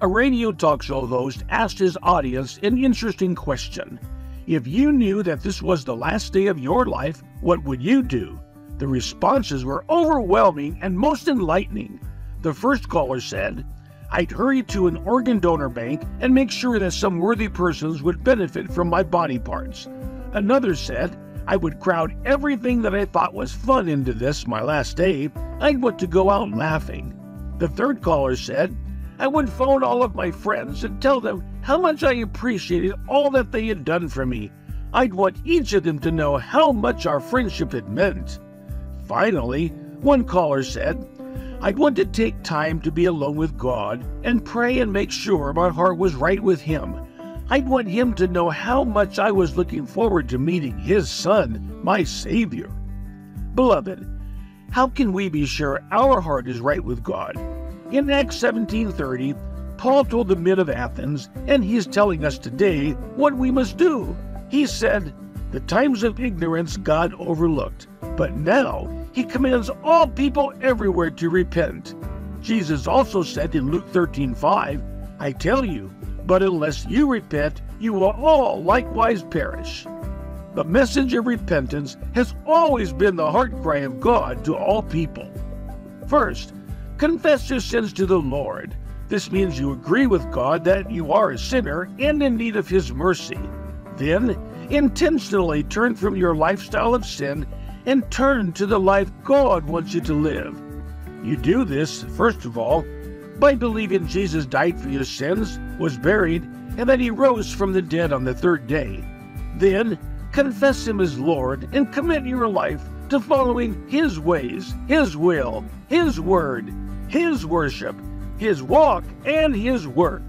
A radio talk show host asked his audience an interesting question. If you knew that this was the last day of your life, what would you do? The responses were overwhelming and most enlightening. The first caller said, I'd hurry to an organ donor bank and make sure that some worthy persons would benefit from my body parts. Another said, I would crowd everything that I thought was fun into this, my last day. I'd want to go out laughing. The third caller said, I would phone all of my friends and tell them how much I appreciated all that they had done for me. I'd want each of them to know how much our friendship had meant. Finally, one caller said, I'd want to take time to be alone with God and pray and make sure my heart was right with Him. I'd want Him to know how much I was looking forward to meeting His Son, my Savior. Beloved, how can we be sure our heart is right with God? In Acts 17:30, Paul told the men of Athens, and he is telling us today what we must do. He said, "The times of ignorance God overlooked, but now he commands all people everywhere to repent." Jesus also said in Luke 13:5, "I tell you, but unless you repent, you will all likewise perish." The message of repentance has always been the heart cry of God to all people. First, Confess your sins to the Lord. This means you agree with God that you are a sinner and in need of His mercy. Then, intentionally turn from your lifestyle of sin and turn to the life God wants you to live. You do this, first of all, by believing Jesus died for your sins, was buried, and that He rose from the dead on the third day. Then, confess Him as Lord and commit your life to following His ways, His will, His word, his worship, His walk, and His work.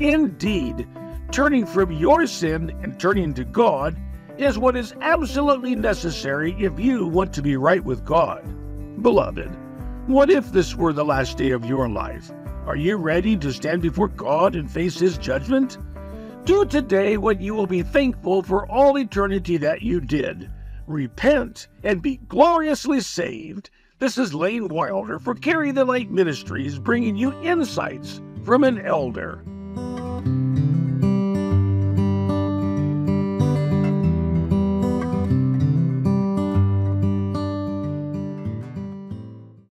Indeed, turning from your sin and turning to God is what is absolutely necessary if you want to be right with God. Beloved, what if this were the last day of your life? Are you ready to stand before God and face His judgment? Do today what you will be thankful for all eternity that you did. Repent and be gloriously saved. This is Laine Wilder for Carry the Light Ministries bringing you insights from an elder.